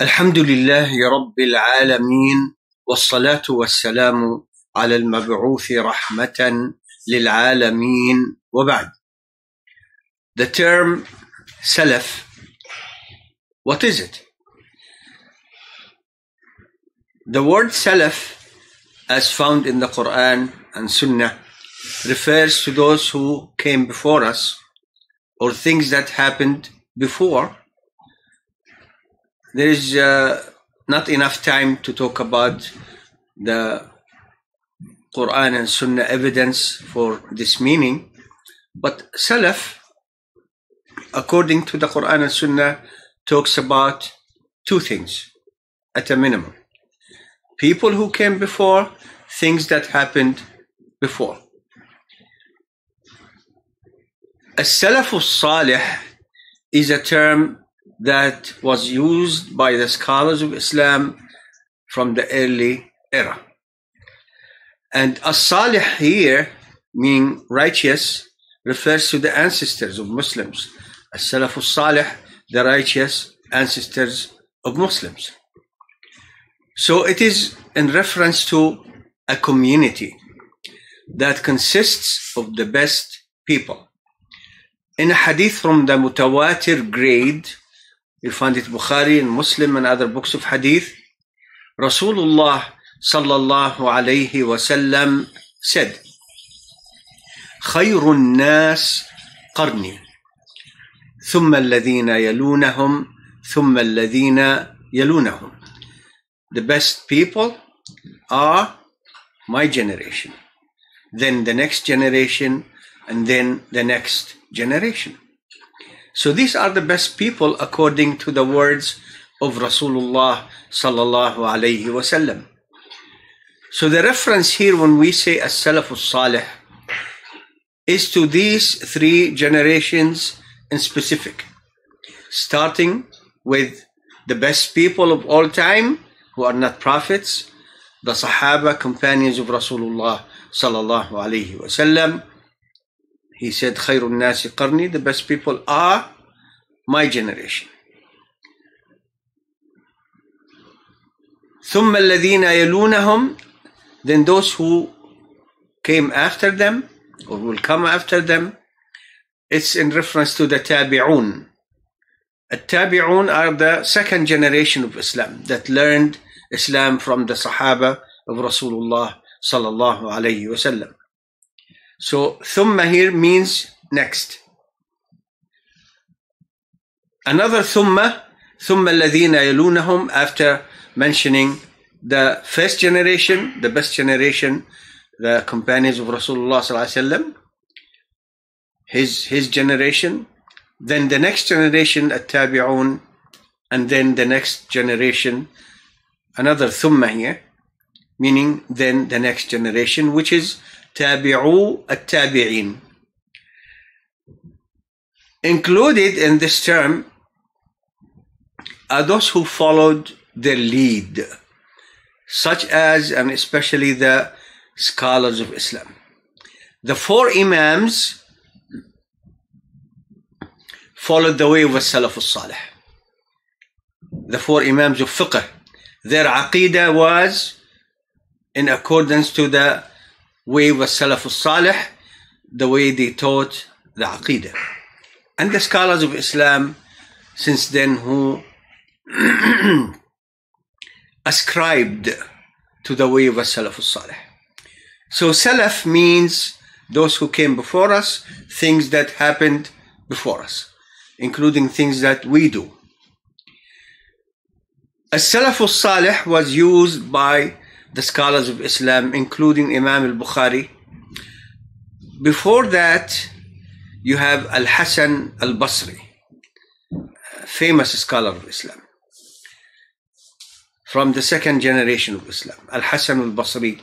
الحمد لله رب العالمين والصلاة والسلام على المبعوث رحمة للعالمين وبعد. The term Salaf, what is it? The word Salaf, as found in the Quran and Sunnah, refers to those who came before us or things that happened before. There is uh, not enough time to talk about the Quran and Sunnah evidence for this meaning, but Salaf, according to the Quran and Sunnah, talks about two things at a minimum people who came before, things that happened before. As-Salaf salih is a term that was used by the scholars of Islam from the early era. And as-Salih here, meaning righteous, refers to the ancestors of Muslims. As-Salaf salih the righteous ancestors of Muslims. So it is in reference to a community that consists of the best people. In a hadith from the mutawatir grade, you find it Bukhari and Muslim and other books of hadith, Rasulullah sallallahu alayhi wasallam said, خير الناس قرني ثم الذين يلونهم ثم الذين يلونهم the best people are my generation, then the next generation, and then the next generation. So these are the best people according to the words of Rasulullah sallallahu alayhi wasallam. So the reference here when we say as-salaf salih is to these three generations in specific, starting with the best people of all time who are not prophets, the Sahaba, companions of Rasulullah sallallahu alayhi wasallam. He said, خير الناس قرني, the best people are my generation. ثم الذين يلونهم, then those who came after them or will come after them, it's in reference to the tabi'un, التابعون are the second generation of Islam that learned Islam from the Sahaba of Rasulullah sallallahu alayhi wasallam. so thumma here means next. Another thumma, thumma الذين يلونهم after mentioning the first generation, the best generation, the companions of Rasulullah sallallahu his his generation, then the next generation at and then the next generation, another thumma here, meaning then the next generation, which is tabi'u at-tabi'in. Included in this term are those who followed their lead, such as and especially the scholars of Islam. The four Imams followed the way of the Salaf al-Salih. The four Imams of Fiqh, their Aqidah was in accordance to the way of the Salaf al-Salih, the way they taught the Aqidah. And the scholars of Islam since then who ascribed to the way of Salaf al-Salih. So Salaf means those who came before us, things that happened before us including things that we do. As-Salaf al-Salih was used by the scholars of Islam, including Imam al-Bukhari. Before that, you have Al-Hasan al-Basri, famous scholar of Islam, from the second generation of Islam. Al-Hasan al-Basri.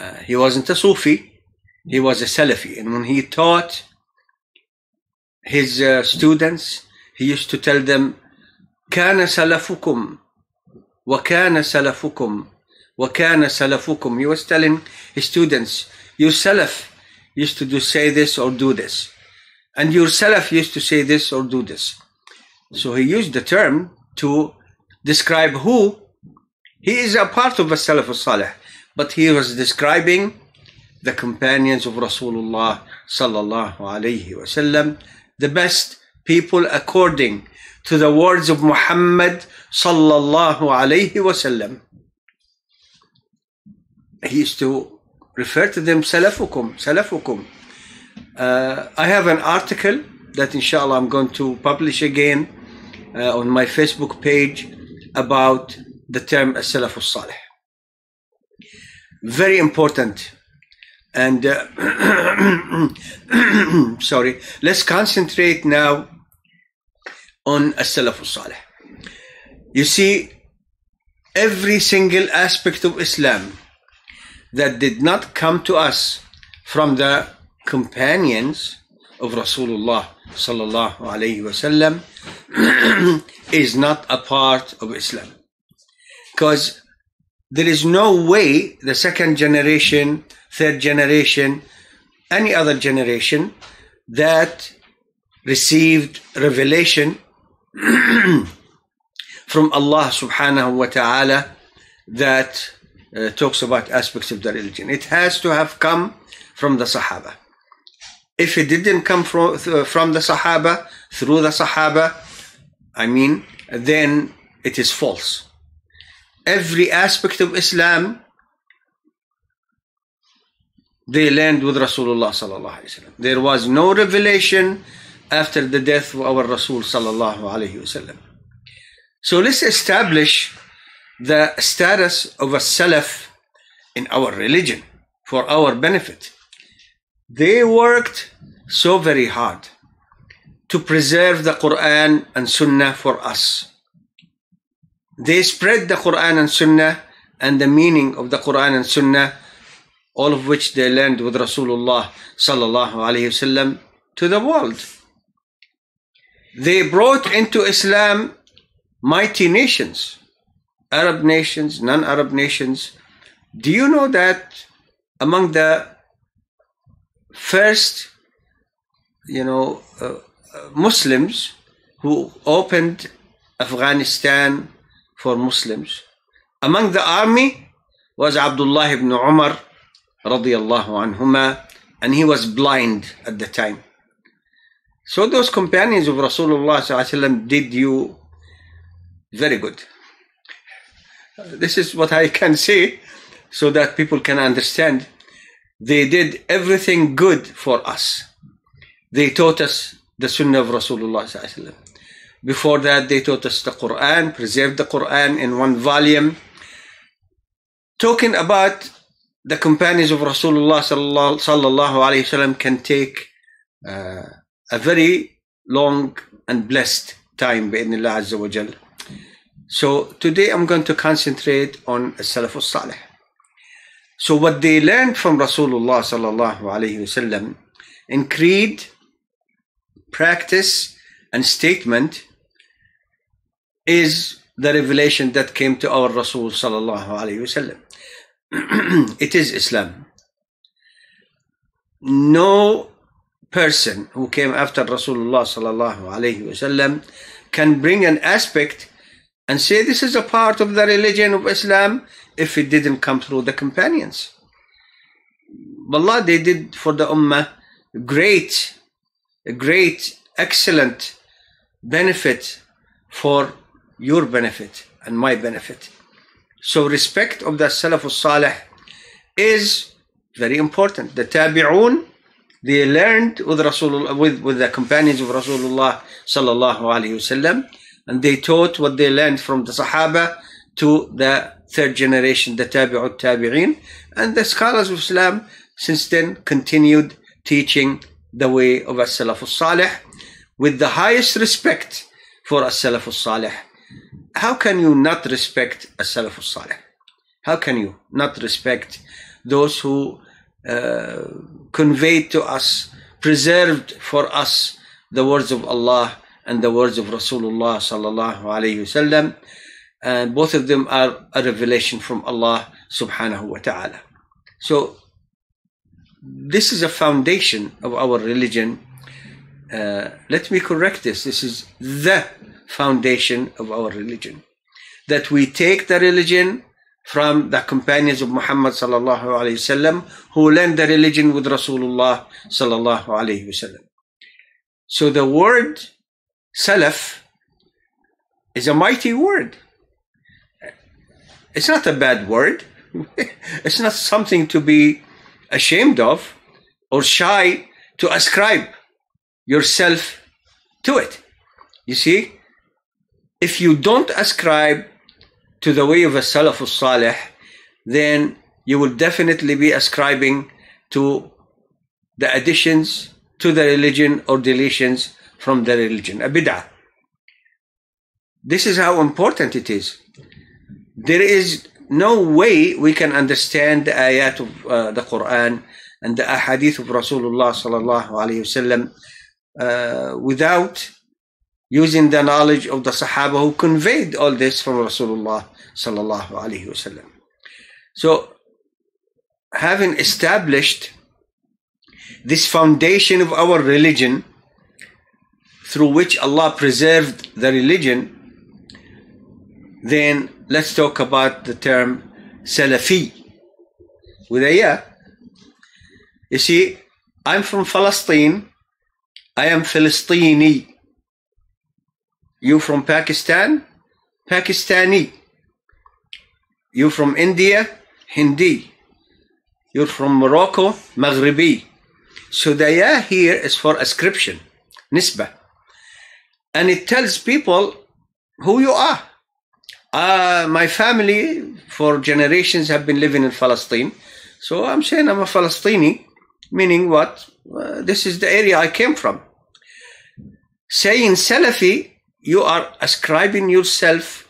Uh, he wasn't a Sufi, he was a Salafi. And when he taught his uh, students, he used to tell them, كان سلفكم وكان سلفكم وكان سلفكم. He was telling his students, your Salaf used to do say this or do this. And your Salaf used to say this or do this. So he used the term to describe who he is a part of the Salaf al-Salih, but he was describing the companions of Rasulullah sallallahu alayhi wasallam, the best people according to the words of Muhammad sallallahu alayhi wasallam. He used to refer to them salafukum, salafukum. Uh, I have an article that inshallah I'm going to publish again uh, on my Facebook page about the term as-salaf salih Very important. And uh, sorry, let's concentrate now on as-salaf salih You see, every single aspect of Islam that did not come to us from the companions of Rasulullah sallallahu alaihi wasallam is not a part of Islam. Because there is no way the second generation, third generation, any other generation that received revelation from Allah subhanahu wa ta'ala that uh, talks about aspects of the religion. It has to have come from the Sahaba. If it didn't come from, from the Sahaba, through the Sahaba, I mean, then it is false. Every aspect of Islam, they learned with Rasulullah sallallahu alaihi wasallam. There was no revelation after the death of our Rasul sallallahu alaihi wasallam. So let's establish the status of a Salaf in our religion for our benefit. They worked so very hard to preserve the Quran and Sunnah for us. They spread the Quran and Sunnah and the meaning of the Quran and Sunnah, all of which they learned with Rasulullah sallallahu alaihi wasallam to the world. They brought into Islam mighty nations Arab nations, non Arab nations. Do you know that among the first, you know, uh, uh, Muslims who opened Afghanistan for Muslims, among the army was Abdullah ibn Umar radiallahu anhuma, and he was blind at the time. So those companions of Rasulullah did you very good. This is what I can say so that people can understand. They did everything good for us. They taught us the Sunnah of Rasulullah. Before that, they taught us the Quran, preserved the Quran in one volume. Talking about the companions of Rasulullah sallallahu alaihi wasallam can take uh, a very long and blessed time, Allah Azza wa Jalla. So today I'm going to concentrate on Salaf al-Salih. So what they learned from Rasulullah sallallahu alayhi wasallam in creed, practice, and statement is the revelation that came to our Rasul sallallahu alayhi wasallam. it is Islam. No person who came after Rasulullah sallallahu alayhi wasallam can bring an aspect and say this is a part of the religion of Islam if it didn't come through the companions. Wallah, they did for the Ummah great, great, excellent benefit for your benefit and my benefit. So respect of the Salaf al-Salih is very important. The Tabi'un, they learned with Rasulullah, with, with the companions of Rasulullah sallallahu alayhi wasallam and they taught what they learned from the Sahaba to the third generation, the Tabi'ut Tabi'in. And the scholars of Islam since then continued teaching the way of As-Salaf salih with the highest respect for As-Salaf salih How can you not respect As-Salaf salih How can you not respect those who uh, conveyed to us, preserved for us the words of Allah and the words of Rasulullah sallallahu alayhi wasallam. And both of them are a revelation from Allah subhanahu wa ta'ala. So this is a foundation of our religion. Uh, let me correct this. This is the foundation of our religion. That we take the religion from the companions of Muhammad sallallahu alayhi wasallam who learned the religion with Rasulullah sallallahu alayhi wasallam. So the word salaf is a mighty word. It's not a bad word. it's not something to be ashamed of or shy to ascribe yourself to it. You see, if you don't ascribe to the way of a Salaf Salih, then you will definitely be ascribing to the additions to the religion or deletions from the religion, a bid'ah. This is how important it is. There is no way we can understand the ayat of uh, the Quran and the ahadith of Rasulullah sallallahu alayhi wasallam uh, without using the knowledge of the Sahaba who conveyed all this from Rasulullah sallallahu alayhi wasallam. So, having established this foundation of our religion through which Allah preserved the religion, then let's talk about the term Salafi with a ya. You see, I'm from Palestine. I am Palestini. You from Pakistan? Pakistani. You from India? Hindi. You're from Morocco? Maghribi. So the ya here is for ascription, nisbah. And it tells people who you are. Uh, my family for generations have been living in Palestine. So I'm saying I'm a Palestini, meaning what? Uh, this is the area I came from. Saying Salafi, you are ascribing yourself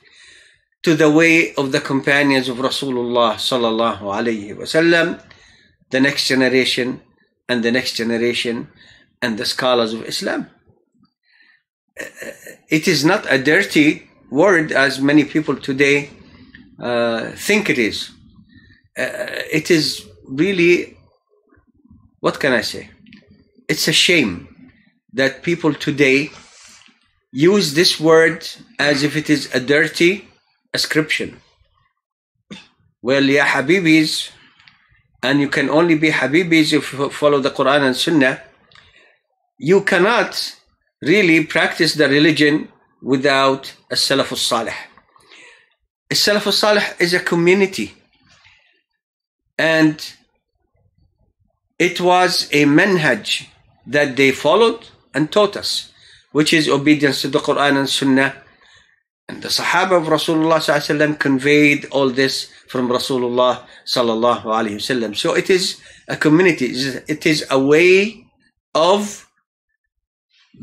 to the way of the companions of Rasulullah sallallahu alayhi wasallam, the next generation and the next generation and the scholars of Islam. It is not a dirty word as many people today uh, think it is. Uh, it is really, what can I say? It's a shame that people today use this word as if it is a dirty ascription. Well, ya Habibis, and you can only be Habibis if you follow the Quran and Sunnah. You cannot really practice the religion without a Salaf al-Salih. A Salaf al-Salih is a community and it was a manhaj that they followed and taught us, which is obedience to the Quran and Sunnah. And the Sahaba of Rasulullah conveyed all this from Rasulullah sallallahu alaihi wasallam. So it is a community. It is a way of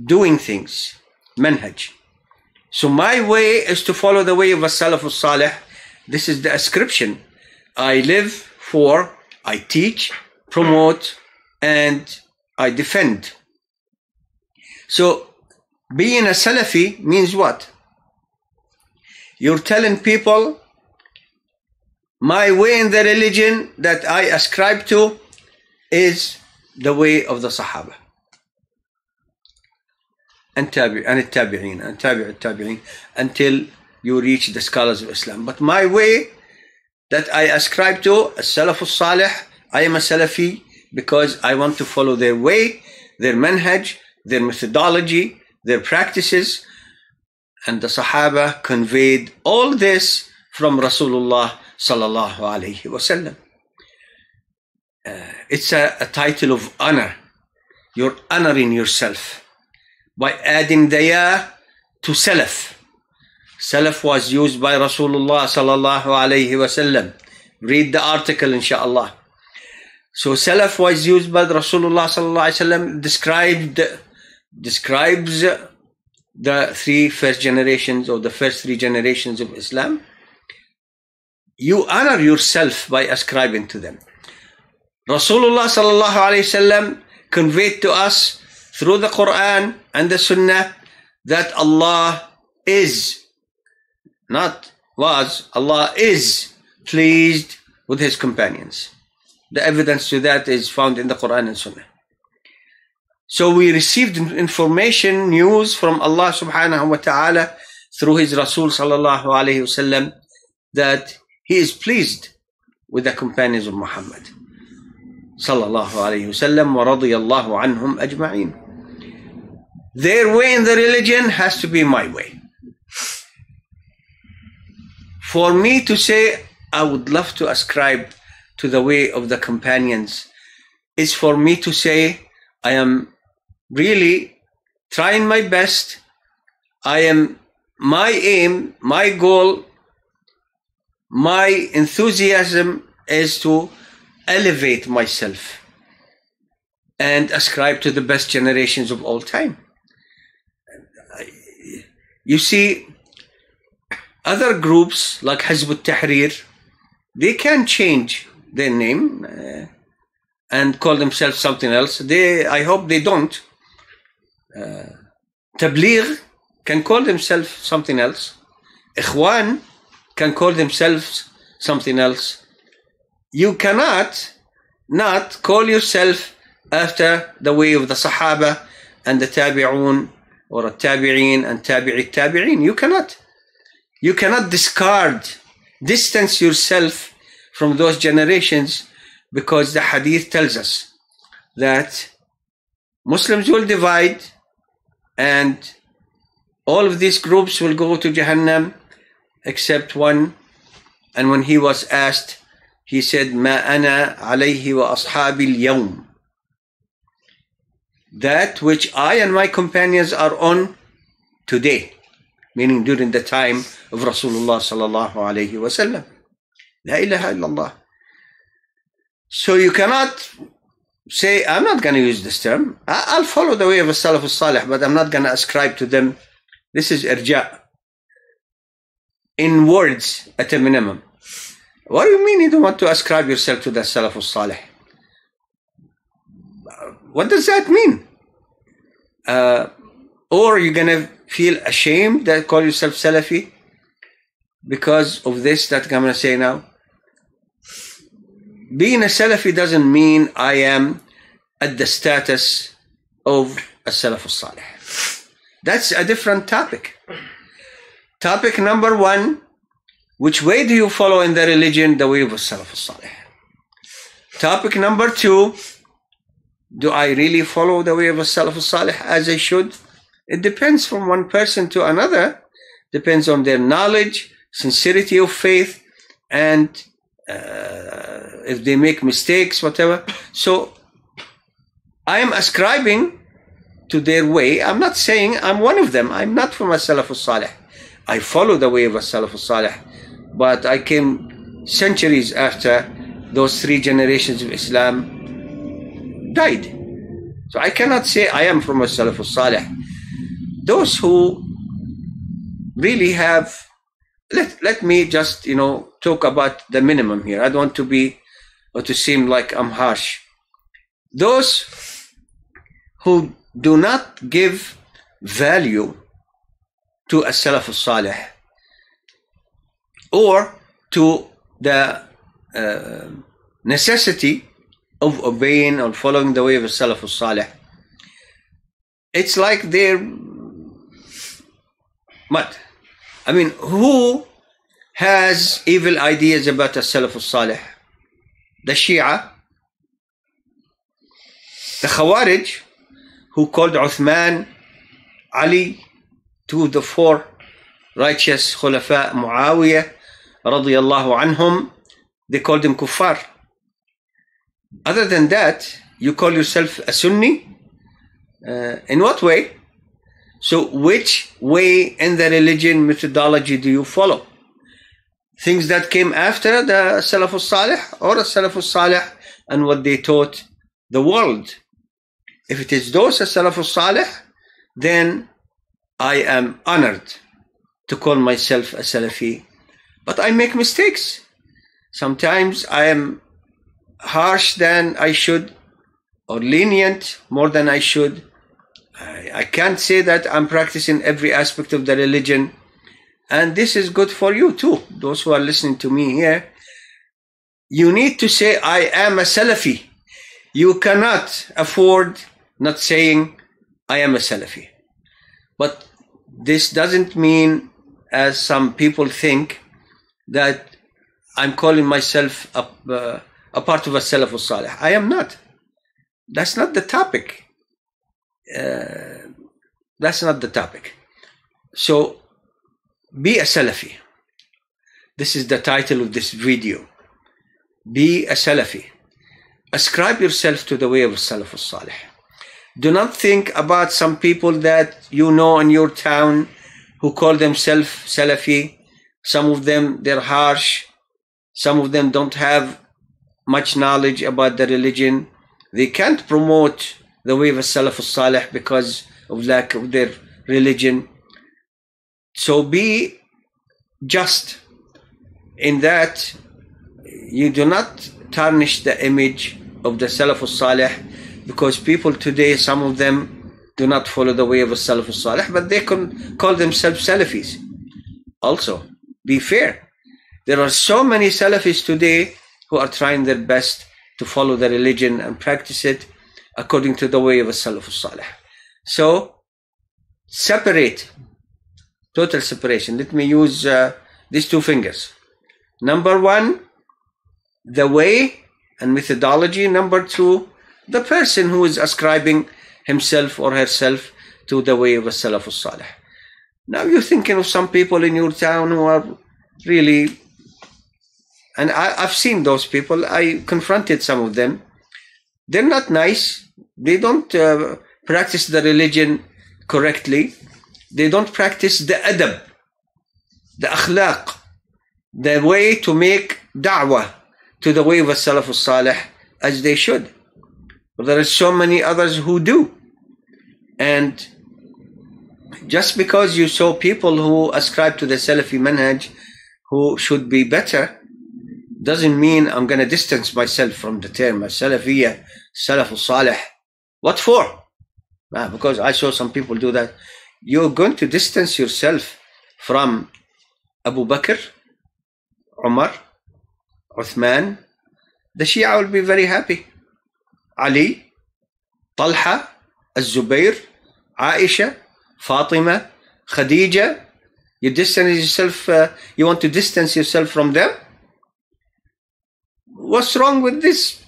doing things, manhaj. So my way is to follow the way of a Salaf salih This is the ascription. I live for, I teach, promote, and I defend. So being a Salafi means what? You're telling people my way in the religion that I ascribe to is the way of the Sahaba and tabi and التابعين and tabi' التابعين until you reach the scholars of Islam. But my way that I ascribe to a Salaf salih I am a Salafi because I want to follow their way, their manhaj, their methodology, their practices. And the Sahaba conveyed all this from Rasulullah sallallahu alayhi wasallam. Uh, it's a, a title of honor. You're honoring yourself by adding the ya to salaf. Salaf was used by Rasulullah sallallahu alayhi wasallam. Read the article insha'Allah. So salaf was used by Rasulullah sallallahu alayhi wasallam described describes the three first generations or the first three generations of Islam. You honor yourself by ascribing to them. Rasulullah sallallahu alayhi wasallam conveyed to us through the Quran and the Sunnah that Allah is, not was, Allah is pleased with His companions. The evidence to that is found in the Quran and Sunnah. So we received information, news from Allah subhanahu wa ta'ala through His Rasul sallallahu alayhi wasallam that He is pleased with the companions of Muhammad sallallahu alayhi wasallam wa radiyallahu anhum ajma'in. Their way in the religion has to be my way. For me to say I would love to ascribe to the way of the companions is for me to say I am really trying my best. I am my aim, my goal, my enthusiasm is to elevate myself and ascribe to the best generations of all time. You see, other groups like Hizb tahrir they can change their name uh, and call themselves something else. They, I hope they don't. Uh, Tabligh can call themselves something else. Ikhwan can call themselves something else. You cannot not call yourself after the way of the Sahaba and the Tabi'un or the Tabi'in and Tabi'i Tabi'in. You cannot. You cannot discard, distance yourself from those generations because the hadith tells us that Muslims will divide and all of these groups will go to Jahannam except one. And when he was asked, he said, alayhi wa ashabi al That which I and my companions are on today, meaning during the time of Rasulullah sallallahu alayhi wa sallam. La ilaha illallah. So you cannot say, I'm not going to use this term. I'll follow the way of a Salaf al-Salih, but I'm not going to ascribe to them. This is irja. In words, at a minimum. What do you mean you don't want to ascribe yourself to the Salaf al-Salih? What does that mean? Uh, or you're to feel ashamed that call yourself Salafi because of this that I'm to say now? being a Salafi doesn't mean I am at the status of a Salaf salih That's a different topic. Topic number one, which way do you follow in the religion? The way of a Salaf salih Topic number two, do I really follow the way of a Salaf salih as I should? It depends from one person to another. Depends on their knowledge, sincerity of faith, and uh, if they make mistakes, whatever. So I am ascribing to their way. I'm not saying I'm one of them. I'm not from a Salaf salih I follow the way of a Salaf salih but I came centuries after those three generations of Islam died. So I cannot say I am from a Salaf salih Those who really have let let me just you know talk about the minimum here. I don't want to be or to seem like I'm harsh. Those who do not give value to a salaf salih or to the uh, necessity of obeying or following the way of a salaf salih it's like they're mud I mean, who has evil ideas about the Salaf al-Salih? The Shia, the Khawarij, who called Uthman, Ali, to the four righteous Khulafa, Muawiyah, radiyallahu anhum, they called them kuffar. Other than that, you call yourself a Sunni? Uh, in what way? So, which way in the religion methodology do you follow? Things that came after the Salaf al-Salih or the Salaf al-Salih and what they taught the world? If it is those Salaf al-Salih, then I am honored to call myself a Salafi. But I make mistakes. Sometimes I am harsh than I should or lenient more than I should. I, I can't say that I'm practicing every aspect of the religion. And this is good for you too, those who are listening to me here. You need to say, I am a Salafi. You cannot afford not saying I am a Salafi. But this doesn't mean, as some people think, that I'm calling myself a, uh, a part of a Salaf Salih. I am not. That's not the topic. Uh, that's not the topic. So, be a Salafi. This is the title of this video. Be a Salafi. Ascribe yourself to the way of Salaf Salih. Do not think about some people that you know in your town who call themselves Salafi. Some of them, they're harsh. Some of them don't have much knowledge about the religion. They can't promote the way of Salaf Salih because of lack of their religion. So be just in that you do not tarnish the image of the Salaf Salih because people today, some of them do not follow the way of the Salaf Salih, but they can call themselves Salafis. Also, be fair. There are so many Salafis today who are trying their best to follow the religion and practice it according to the way of the Salaf Salih. So, separate, total separation. Let me use uh, these two fingers. Number one, the way and methodology. Number two, the person who is ascribing himself or herself to the way of a Salaf Salih. Now you're thinking of some people in your town who are really, and I, have seen those people. I confronted some of them. They're not nice. They don't uh, practice the religion correctly. They don't practice the adab, the akhlaq, the way to make da'wah to the way of a Salaf Salih as they should. But there are so many others who do. And just because you saw people who ascribe to the Salafi manhaj who should be better, doesn't mean I'm going to distance myself from the term Salafiyya, Salaf Salih. What for? Ah, because I saw some people do that. You're going to distance yourself from Abu Bakr, Umar, Uthman. The Shia will be very happy. Ali, Talha, Az-Zubair, Aisha, Fatima, Khadija. You distance yourself. Uh, you want to distance yourself from them what's wrong with this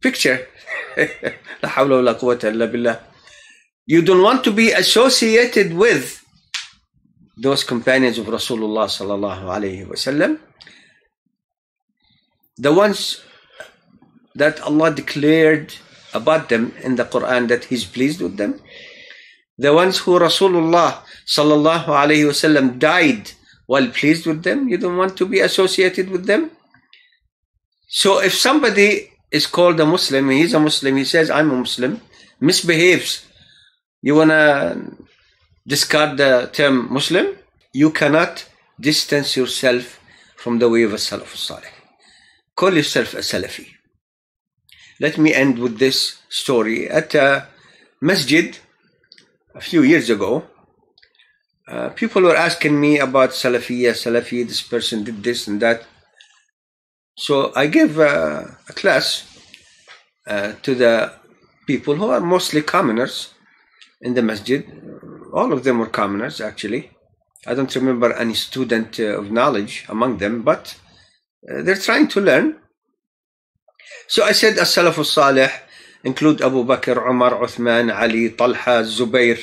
picture? La hawla wa la quwwata illa billah. You don't want to be associated with those companions of Rasulullah sallallahu alayhi wasallam. The ones that Allah declared about them in the Quran that He's pleased with them. The ones who Rasulullah sallallahu alayhi wasallam died while pleased with them. You don't want to be associated with them. So if somebody is called a Muslim, he's a Muslim, he says, I'm a Muslim, misbehaves, you wanna discard the term Muslim? You cannot distance yourself from the way of a Salaf Salih. Call yourself a Salafi. Let me end with this story. At a masjid a few years ago, uh, people were asking me about Salafiyya, Salafi, this person did this and that. So I gave uh, a class uh, to the people who are mostly commoners in the masjid. All of them were commoners, actually. I don't remember any student uh, of knowledge among them, but uh, they're trying to learn. So I said As-Salaf al-Salih include Abu Bakr, Umar, Uthman, Ali, Talha, Zubair,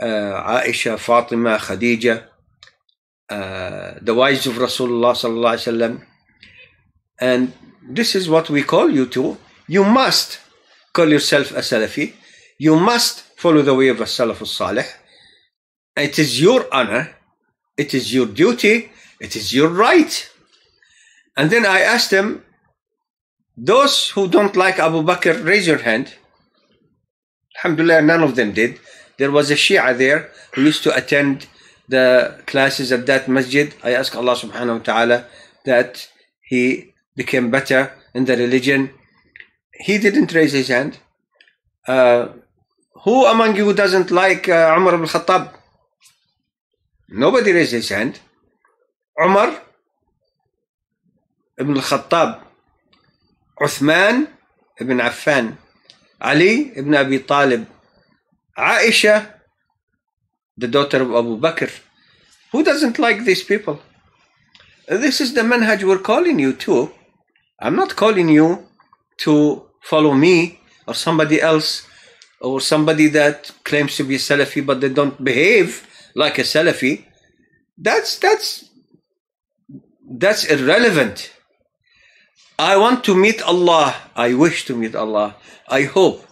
uh, Aisha, Fatima, Khadija, uh, the wives of Rasulullah sallallahu wasallam. And this is what we call you to. You must call yourself a Salafi. You must follow the way of a Salaf al-Salih. It is your honor. It is your duty. It is your right. And then I asked them, those who don't like Abu Bakr, raise your hand. Alhamdulillah, none of them did. There was a Shia there who used to attend the classes at that masjid. I ask Allah subhanahu wa ta'ala that he became better in the religion. He didn't raise his hand. Uh, who among you doesn't like uh, Umar ibn Khattab? Nobody raised his hand. Umar ibn Khattab Uthman ibn Affan, Ali ibn Abi Talib, Aisha, the daughter of Abu Bakr. Who doesn't like these people? This is the manhaj we're calling you to. I'm not calling you to follow me or somebody else or somebody that claims to be Salafi but they don't behave like a Salafi. That's that's that's irrelevant. I want to meet Allah. I wish to meet Allah. I hope.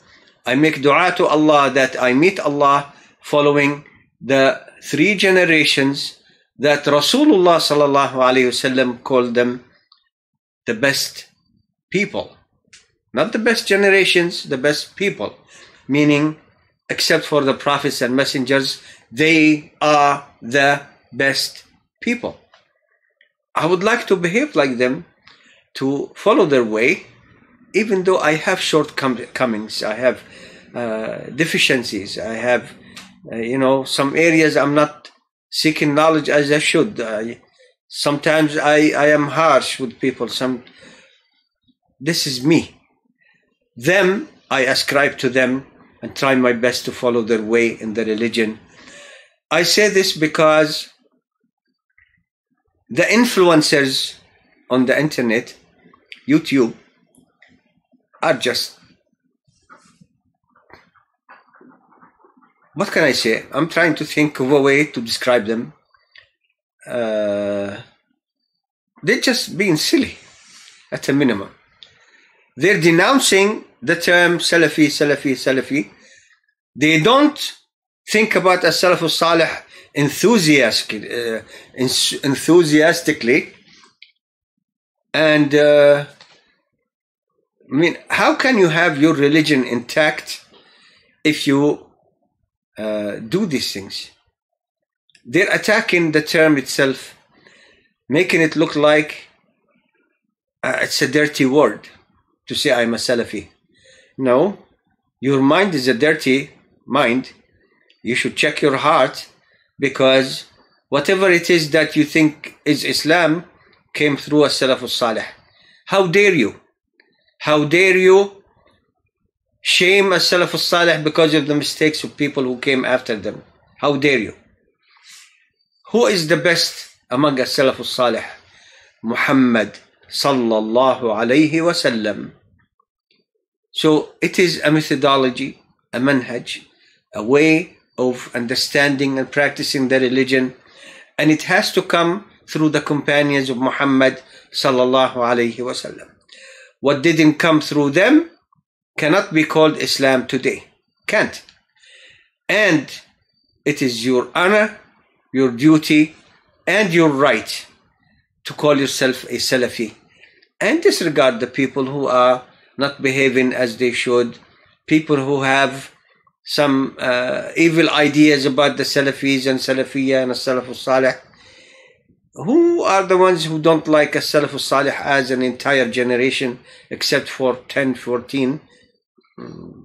I make dua to Allah that I meet Allah following the three generations that Rasulullah sallallahu alayhi wasallam called them the best people. Not the best generations, the best people. Meaning, except for the prophets and messengers, they are the best people. I would like to behave like them, to follow their way, even though I have shortcomings, I have uh, deficiencies, I have, uh, you know, some areas I'm not seeking knowledge as I should. Sometimes I, I am harsh with people. Some, this is me. Them, I ascribe to them and try my best to follow their way in the religion. I say this because the influencers on the internet, YouTube, are just what can I say? I'm trying to think of a way to describe them. Uh, they're just being silly at a minimum. They're denouncing the term Salafi, Salafi, Salafi. They don't think about a Salaf Salih uh, enthusiastically. And uh, I mean, how can you have your religion intact if you uh, do these things? They're attacking the term itself, making it look like uh, it's a dirty word to say I'm a Salafi. No, your mind is a dirty mind. You should check your heart because whatever it is that you think is Islam came through a Salaf Salih. How dare you? How dare you shame a Salaf Salih because of the mistakes of people who came after them? How dare you? Who is the best among a Salaf Salih? Muhammad sallallahu alayhi wasallam. So it is a methodology, a manhaj, a way of understanding and practicing the religion, and it has to come through the companions of Muhammad sallallahu alayhi wasallam. What didn't come through them cannot be called Islam today. Can't. And it is your honor, your duty, and your right to call yourself a Salafi and disregard the people who are not behaving as they should, people who have some uh, evil ideas about the Salafis and Salafiyya and Salafus Salih. Who are the ones who don't like a Salafus Salih as an entire generation except for 10, 14?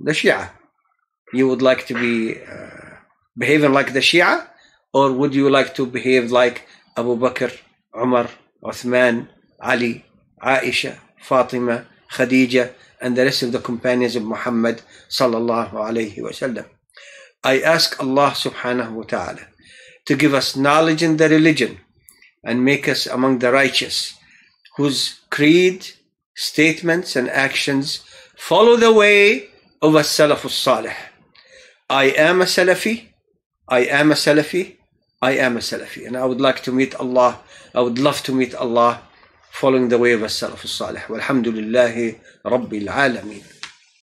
The Shia. You would like to be uh, behaving like the Shia? Or would you like to behave like Abu Bakr, Umar, Uthman, Ali, Aisha, Fatima, Khadija, and the rest of the companions of Muhammad sallallahu alayhi wasallam. I ask Allah subhanahu wa ta'ala to give us knowledge in the religion and make us among the righteous whose creed, statements and actions follow the way of a Salafus Salih. I am a Salafi, I am a Salafi, I am a Salafi. And I would like to meet Allah, I would love to meet Allah following the way of a al-Salih. Walhamdulillahi Rabbil Alameen.